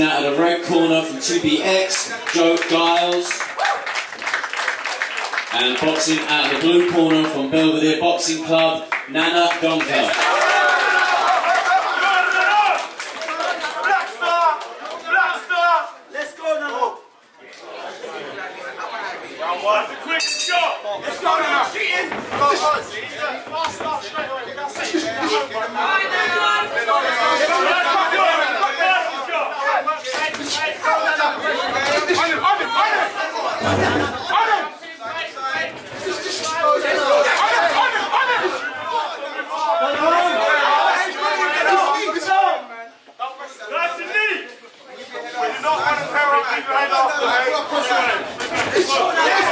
Out of the red corner from 2BX, Joe Giles. And boxing out of the blue corner from Belvedere Boxing Club, Nana Donkor. Go It's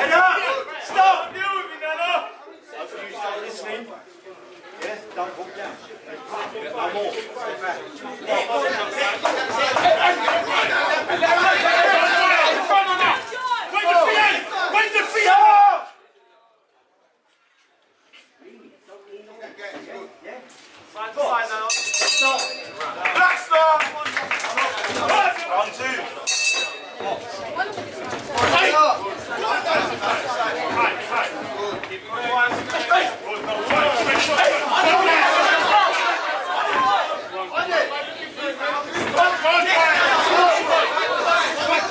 hand. Stop. Deal with me, Nana. Hopefully you start listening. One, two. Straight shot.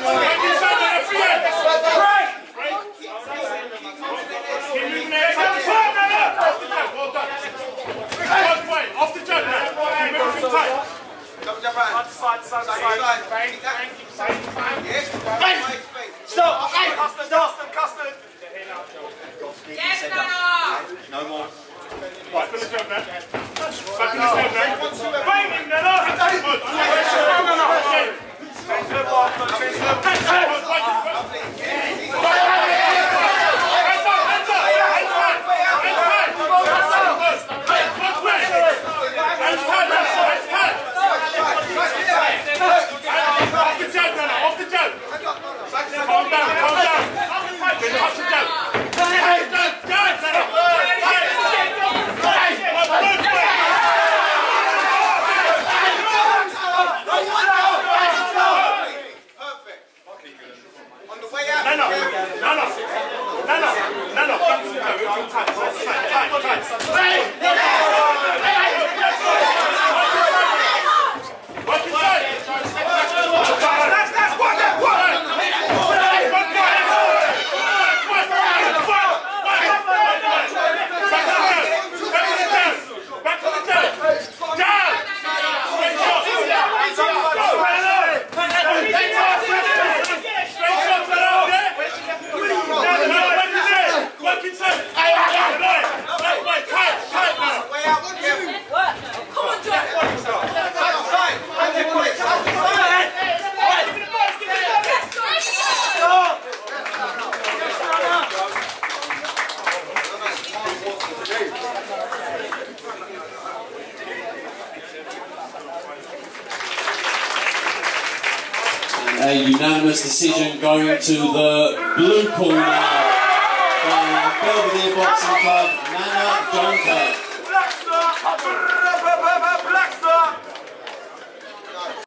Work inside, Nana. Free hand. Right. Keep moving there. Back to side, Nana. Off the jump. Well done. One way. Off the jump now. Keep everything tight. Side to side, side to side. Bang, bang, bang. Stop. Custard, custard, custard. Yes, Nana! No more. Back in the jump now. Back in the jump now. Bang him, Nana. Good. Okay. Change level after, change level. Good. Right, Hands up, hands up. Hands tight. Hands tight. Good. Good way. Hands tight, Nana. Hands tight. Off the jump, Nana. Off the jump. Calm down, calm down. Then off the jump. Hey, jump, jump, Nana. Hey. Hey. Good way. No, no, no, no, no, no, no, no. Back to the jump. Everything tight, tight, a unanimous decision going to the blue corner by Belvedere Boxing Club, Nana Donkor.